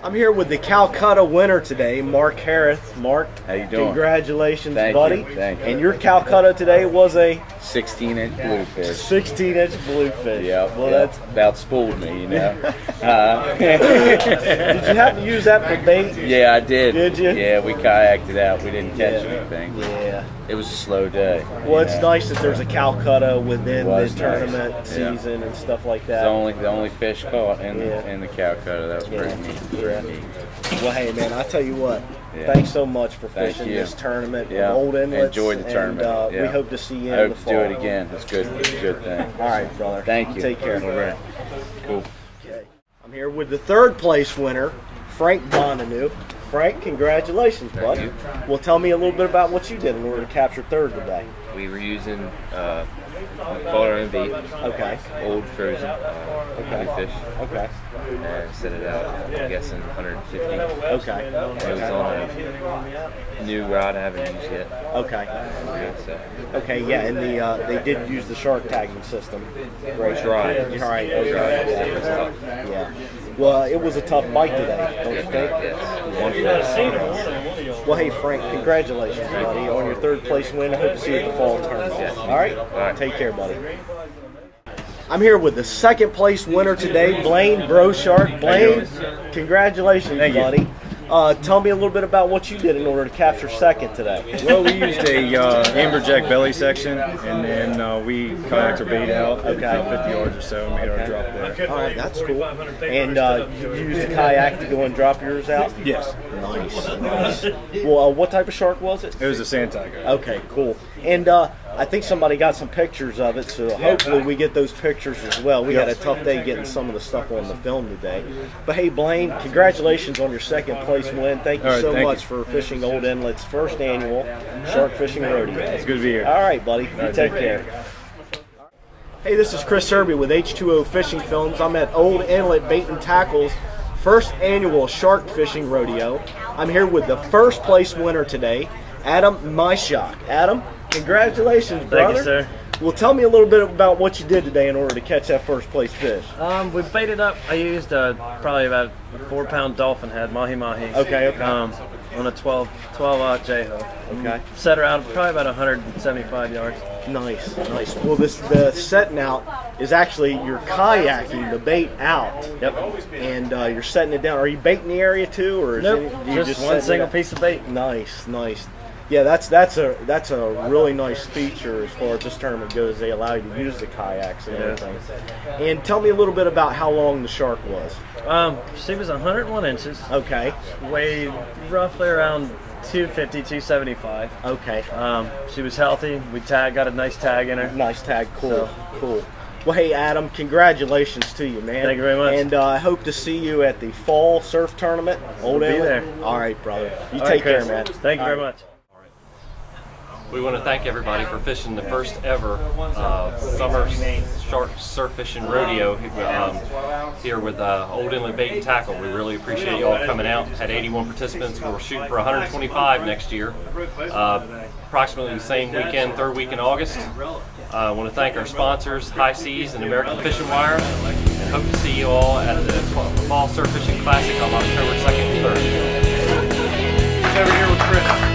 I'm here with the Calcutta winner today, Mark Harris. Mark, How you doing? congratulations, Thank buddy. you, thank you. And your Calcutta today was a 16 inch bluefish. 16 inch bluefish. Yeah, Well, yeah, that's. about spooled me, you know. uh, Did you have to use that for bait? yeah, I did. Did you? Yeah, we kayaked it out. We didn't catch Yeah. anything. Yeah. It was a slow day. Well, it's Yeah. nice that there's a Calcutta within It the nice. tournament Yeah. season and stuff like It's that. the only the only fish caught in Yeah. the in the Calcutta. That was pretty neat. Pretty neat. Well, hey, man, I tell you what. Yeah. Thanks so much for Thank fishing you. this tournament. Yeah. of Old Inlets. Enjoyed the and, tournament. uh, yeah. We hope to see you I in hope the to do it again. It's good. It's a good thing. All right, brother. Thank you. Take care. All right. Cool. Okay. I'm here with the third place winner, Frank Bonanu. Frank, congratulations, bud. you. Well, tell me a little bit about what you did in order to capture third today. We were using uh, and bait, Okay. old frozen uh, Okay. fish, Okay. and set it out. I'm guessing 150. Okay. It was on a new rod I haven't used yet. Okay. Yeah, so Okay. Yeah, and the uh, they did use the shark tagging system. Right. Tried. Okay. It was tough. Yeah. yeah. Well, it was a tough bite today, don't you think? Yes. Well, hey Frank, congratulations, buddy, on your third place win. I hope to see you at the fall tournament. All right, right. take care, buddy. I'm here with the second place winner today, Blaine Broshark. Blaine, congratulations, buddy. Uh, tell me a little bit about what you did in order to capture second today. Well, we used a uh, amberjack belly section, and then uh, we kayaked our bait out Okay. about 50 yards or so, and made our drop there. All right, that's cool. And uh, you used a kayak to go and drop yours out. Yes, Nice, nice. Well, uh, what type of shark was it? it was a sand tiger. Okay, cool. And uh, I think somebody got some pictures of it, so hopefully we get those pictures as well. We had a tough day getting some of the stuff on the film today. But hey, Blaine, congratulations on your second place win. Thank you right, so thank much you. for fishing Old Inlet's first annual shark fishing rodeo. It's good to be here. All right, buddy. Right, take care. Hey, this is Chris Irby with H2O Fishing Films. I'm at Old Inlet Bait and Tackles first annual shark fishing rodeo. I'm here with the first place winner today, Adam Myshak. Adam, congratulations, brother. you, sir. Well, tell me a little bit about what you did today in order to catch that first place fish. Um, we baited up. I used uh, probably about a four pound dolphin head, mahi mahi. Okay, okay. Um, on a 12, 12 aught J hook. Okay. Set her out probably about 175 yards. Nice, nice. Well, this the setting out is actually you're kayaking the bait out. Yep. And uh, you're setting it down. Are you baiting the area too, or is Nope. it, you just, setting one single piece of bait. Nice, nice. Yeah, that's that's a that's a really nice feature as far as this tournament goes. They allow you to use the kayaks and Yeah. everything. And tell me a little bit about how long the shark was. Um, she was 101 inches, Okay, weighed roughly around 250, 275. okay. Um, she was healthy. We tag got a nice tag in her. Nice tag. Cool, So- cool. Well, hey Adam, congratulations to you, man. Thank you very much. And uh, I hope to see you at the fall surf tournament. Old We'll be there. All right, brother. You All take right, care, man. Thank you All very right. much. We want to thank everybody for fishing the first ever uh, summer shark surf fishing rodeo um, here with uh, Old Inlet Bait and Tackle. We really appreciate you all coming out. Had 81 participants. We're shooting for 125 next year. Uh, approximately the same weekend, third week in August. Uh, I want to thank our sponsors, High Seas and American Fishing Wire, and hope to see you all at the Fall Surf Fishing Classic on October 2nd and 3rd. Over here with Chris.